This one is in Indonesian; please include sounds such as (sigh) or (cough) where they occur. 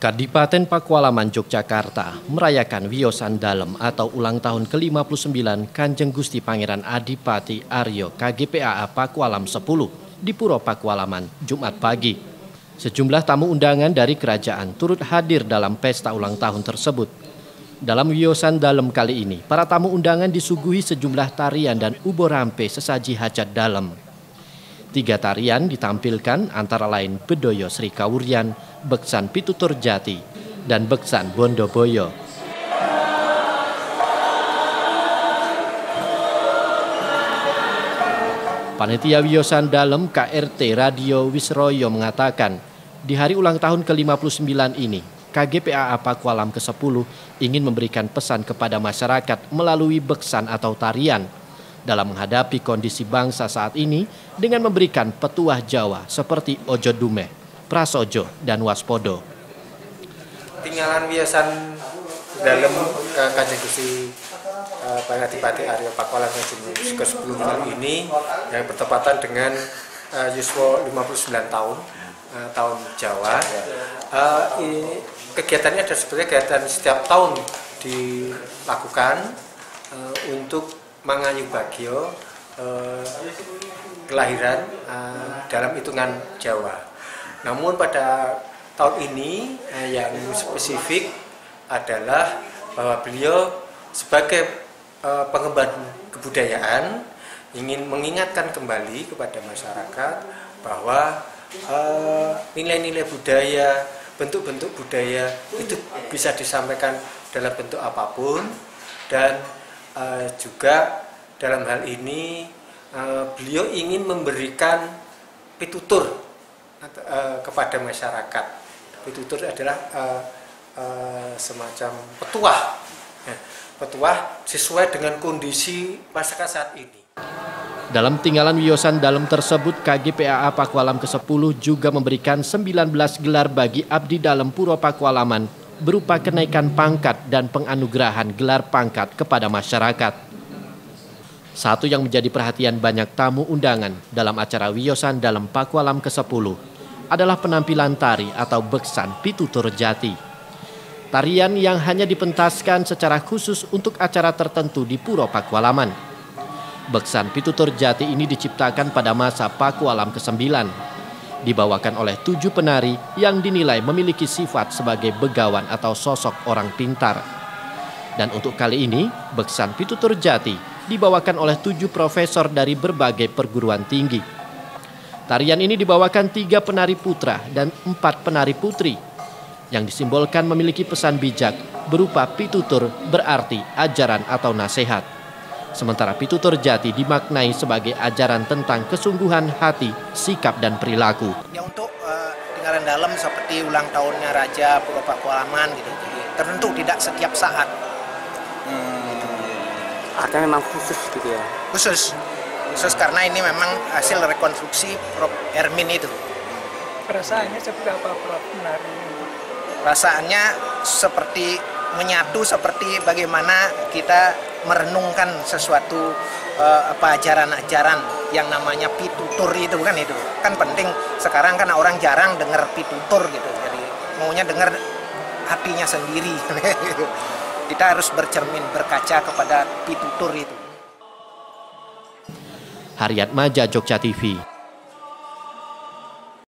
Kadipaten Pakualaman, Yogyakarta merayakan Wiosan Dalem atau ulang tahun ke-59 Kanjeng Gusti Pangeran Adipati Aryo KGPAA Pakualam 10 di Puro Pakualaman, Jumat pagi. Sejumlah tamu undangan dari kerajaan turut hadir dalam pesta ulang tahun tersebut. Dalam Wiosan Dalem kali ini, para tamu undangan disuguhi sejumlah tarian dan ubo rampe sesaji hajat dalem. Tiga tarian ditampilkan antara lain Bedoyo Sri Kawuryan, Beksan Pitutur Jati, dan Beksan Bondoboyo. Panitia Wiyosan Dalem KRT Radio Wisroyo mengatakan, di hari ulang tahun ke-59 ini, KGPA Pakualam ke-10 ingin memberikan pesan kepada masyarakat melalui beksan atau tarian dalam menghadapi kondisi bangsa saat ini dengan memberikan petuah Jawa seperti Ojo Dumeh. prasojo, dan waspodo. Tinggalan wiasan dalam ke Kanjeng Gusti uh, Adipati Aryo Pakualan ke 10 ini yang bertepatan dengan uh, Yuswo 59 tahun uh, tahun Jawa. Uh, ini, kegiatannya ada sebenarnya kegiatan setiap tahun dilakukan uh, untuk menganyu bagio uh, kelahiran uh, dalam hitungan Jawa. Namun pada tahun ini eh, yang spesifik adalah bahwa beliau sebagai eh, pengemban kebudayaan ingin mengingatkan kembali kepada masyarakat bahwa eh, nilai-nilai eh, budaya, bentuk-bentuk budaya itu bisa disampaikan dalam bentuk apa pun dan eh, juga dalam hal ini eh, beliau ingin memberikan pitutur uh, kepada masyarakat. Pitutur adalah uh, uh, semacam petuah, ya, petuah sesuai dengan kondisi masyarakat saat ini. Dalam tinggalan Wiyosan dalam tersebut, KGPAA Pakualam ke-10 juga memberikan 19 gelar bagi abdi dalam Puro Pakualaman berupa kenaikan pangkat dan penganugerahan gelar pangkat kepada masyarakat. Satu yang menjadi perhatian banyak tamu undangan dalam acara Wiyosan dalam Pakualam ke-10 adalah penampilan tari atau beksan pitutur jati. Tarian yang hanya dipentaskan secara khusus untuk acara tertentu di Puro Pakualaman. Beksan pitutur jati ini diciptakan pada masa Pakualam ke-9. Dibawakan oleh tujuh penari yang dinilai memiliki sifat sebagai begawan atau sosok orang pintar. Dan untuk kali ini, Beksan Pitutur Jati dibawakan oleh tujuh profesor dari berbagai perguruan tinggi Tarian ini dibawakan tiga penari putra dan empat penari putri yang disimbolkan memiliki pesan bijak berupa pitutur berarti ajaran atau nasihat. Sementara pitutur jati dimaknai sebagai ajaran tentang kesungguhan hati, sikap, dan perilaku. Ya untuk uh, tinggalan dalam seperti ulang tahunnya Raja Puro Pakualaman gitu. Jadi tertentu tidak setiap saat. Hmm. Artinya memang khusus gitu ya? Khusus khusus karena ini memang hasil rekonstruksi Prof. Ermin itu. Perasaannya seperti apa Prof. Menari? Perasaannya seperti menyatu seperti bagaimana kita merenungkan sesuatu uh, apa ajaran-ajaran yang namanya pitutur itu kan itu? Kan penting sekarang kan orang jarang dengar pitutur gitu jadi maunya dengar hatinya sendiri. (laughs) Kita harus bercermin berkaca kepada pitutur itu. Haryat Maja Jogja TV.